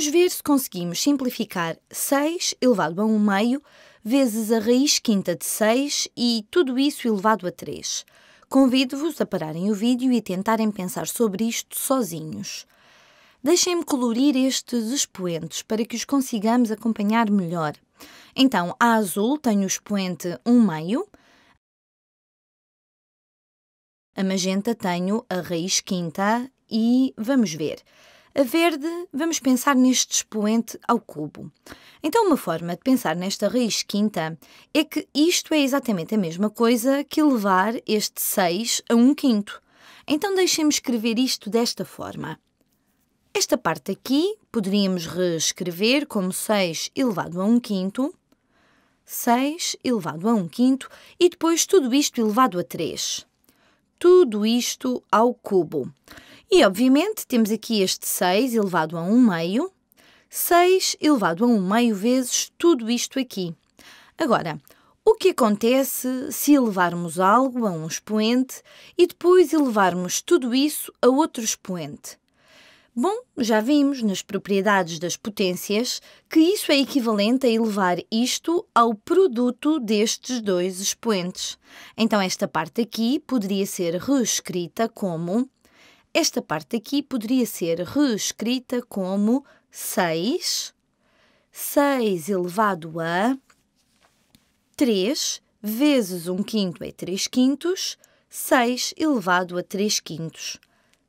Vamos ver se conseguimos simplificar 6 elevado a 1 meio vezes a raiz quinta de 6 e tudo isso elevado a 3. Convido-vos a pararem o vídeo e tentarem pensar sobre isto sozinhos. Deixem-me colorir estes expoentes para que os consigamos acompanhar melhor. Então, a azul tem o expoente 1 meio, a magenta tenho a raiz quinta e vamos ver. A verde, vamos pensar neste expoente ao cubo. Então, uma forma de pensar nesta raiz quinta é que isto é exatamente a mesma coisa que elevar este 6 a 1 quinto. Então, deixem-me escrever isto desta forma. Esta parte aqui poderíamos reescrever como 6 elevado a 1 quinto, 6 elevado a 1 quinto e depois tudo isto elevado a 3. Tudo isto ao cubo. E, obviamente, temos aqui este 6 elevado a 1 meio, 6 elevado a 1 meio vezes tudo isto aqui. Agora, o que acontece se elevarmos algo a um expoente e depois elevarmos tudo isso a outro expoente? Bom, já vimos nas propriedades das potências que isso é equivalente a elevar isto ao produto destes dois expoentes. Então, esta parte aqui poderia ser reescrita como esta parte aqui poderia ser reescrita como 6, 6 elevado a 3 vezes 1 quinto é 3 quintos, 6 elevado a 3 quintos.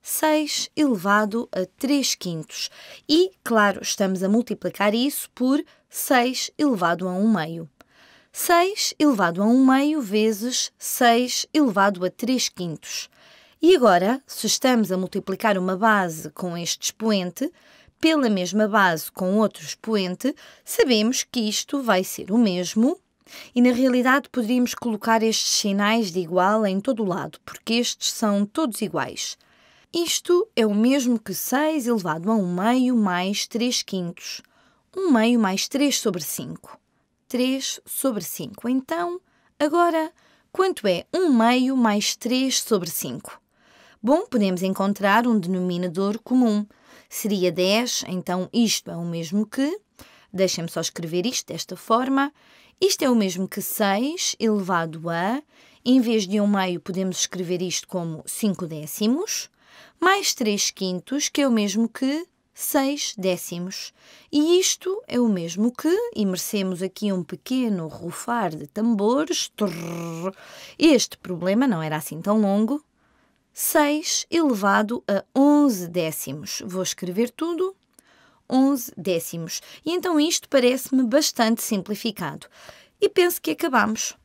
6 elevado a 3 quintos. E, claro, estamos a multiplicar isso por 6 elevado a 1 meio. 6 elevado a 1 meio vezes 6 elevado a 3 quintos. E agora, se estamos a multiplicar uma base com este expoente pela mesma base com outro expoente, sabemos que isto vai ser o mesmo e, na realidade, poderíamos colocar estes sinais de igual em todo o lado, porque estes são todos iguais. Isto é o mesmo que 6 elevado a 1 meio mais 3 quintos. 1 meio mais 3 sobre 5. 3 sobre 5. Então, agora, quanto é 1 meio mais 3 sobre 5? Bom, podemos encontrar um denominador comum. Seria 10, então isto é o mesmo que. Deixem-me só escrever isto desta forma. Isto é o mesmo que 6 elevado a. Em vez de 1 meio, podemos escrever isto como 5 décimos. Mais 3 quintos, que é o mesmo que 6 décimos. E isto é o mesmo que, e merecemos aqui um pequeno rufar de tambores. Trrr, este problema não era assim tão longo. 6 elevado a 11 décimos. Vou escrever tudo. 11 décimos. E então isto parece-me bastante simplificado. E penso que acabamos.